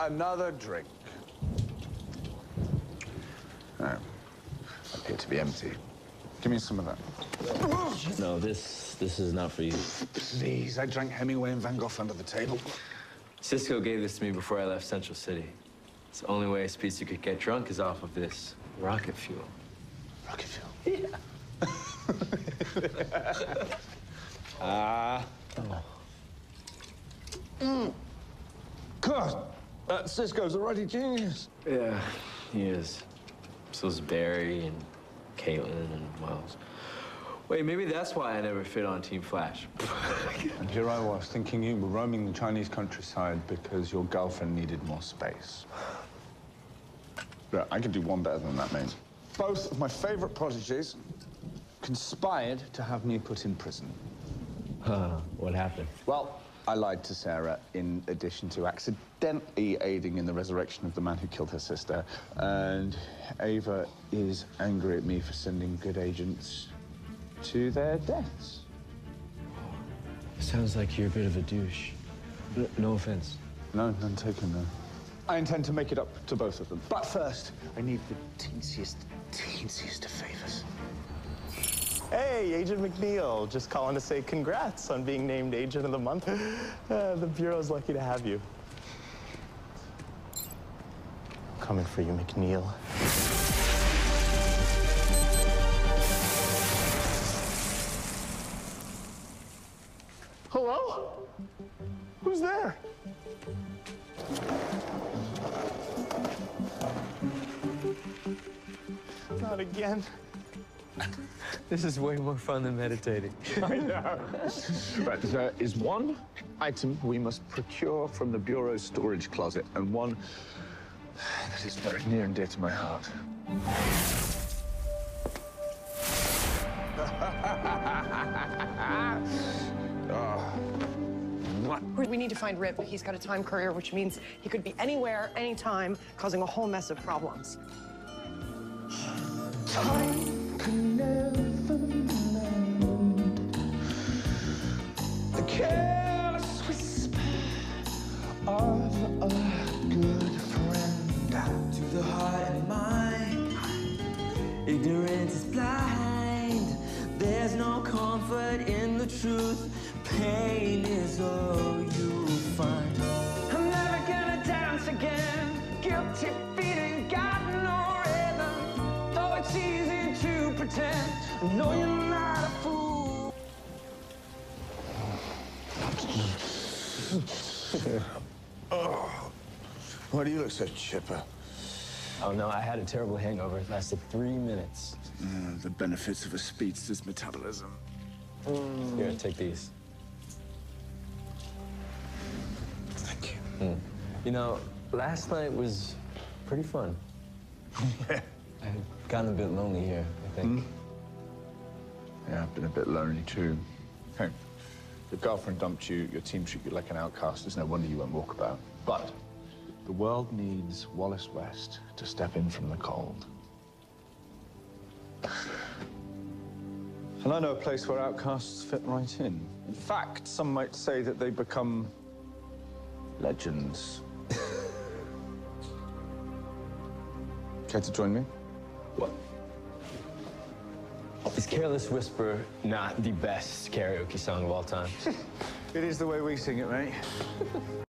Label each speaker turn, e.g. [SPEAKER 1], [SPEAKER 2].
[SPEAKER 1] Another drink.
[SPEAKER 2] No. Appear to be empty. Give me some of that.
[SPEAKER 3] No, this this is not for you.
[SPEAKER 1] Please, I drank Hemingway and Van Gogh under the table.
[SPEAKER 3] Cisco gave this to me before I left Central City. It's the only way a speedster could get drunk is off of this rocket fuel.
[SPEAKER 1] Rocket fuel.
[SPEAKER 3] Yeah.
[SPEAKER 1] Ah.
[SPEAKER 3] uh,
[SPEAKER 1] that Cisco's a ruddy genius.
[SPEAKER 3] Yeah, he is. So is Barry and Caitlin and Miles. Wait, maybe that's why I never fit on Team Flash.
[SPEAKER 1] And here I was thinking you were roaming the Chinese countryside because your girlfriend needed more space. Look, I could do one better than that, mate. Both of my favorite prodigies conspired to have me put in prison.
[SPEAKER 3] Huh, what happened?
[SPEAKER 1] Well, I lied to Sara in addition to accidentally aiding in the resurrection of the man who killed her sister. And Ava is angry at me for sending good agents to their deaths.
[SPEAKER 3] Sounds like you're a bit of a douche. N- no offense.
[SPEAKER 1] No, none taken, no. I intend to make it up to both of them. But first, I need the teensiest, teensiest of favors.
[SPEAKER 4] Hey, Agent McNeil. Just calling to say congrats on being named Agent of the Month. Uh, the Bureau's lucky to have you. Coming for you, McNeil. Hello? Who's there? Not again.
[SPEAKER 3] This is way more fun than meditating.
[SPEAKER 2] I know. but there is one item we must procure from the Bureau's storage closet, and one that is very near and dear to my heart.
[SPEAKER 5] We need to find Rip. He's got a time courier, which means he could be anywhere, anytime, causing a whole mess of problems.
[SPEAKER 1] Time
[SPEAKER 6] comfort in the truth. Pain is all you'll find. I'm never gonna dance again. Guilty feet ain't got no rhythm. Though it's easy to pretend. No, you're not a fool.
[SPEAKER 1] Oh, why do you look so chipper?
[SPEAKER 3] Oh no, I had a terrible hangover. It lasted three minutes.
[SPEAKER 1] Uh, the benefits of a speedster's metabolism. Mm.
[SPEAKER 3] Here, take these.
[SPEAKER 1] Thank you. Mm.
[SPEAKER 3] You know, last night was pretty fun.
[SPEAKER 1] Yeah.
[SPEAKER 3] I've gotten a bit lonely here, I think. Hmm?
[SPEAKER 2] Yeah, I've been a bit lonely too. Hey, your girlfriend dumped you, your team treat you like an outcast. There's no wonder you won't walk about. But the world needs Wallace West to step in from the cold.
[SPEAKER 1] And I know a place where outcasts fit right in. In fact, some might say that they become legends. Care to join me?
[SPEAKER 3] What? Is Careless Whisper not the best karaoke song of all time?
[SPEAKER 1] It is the way we sing it, mate.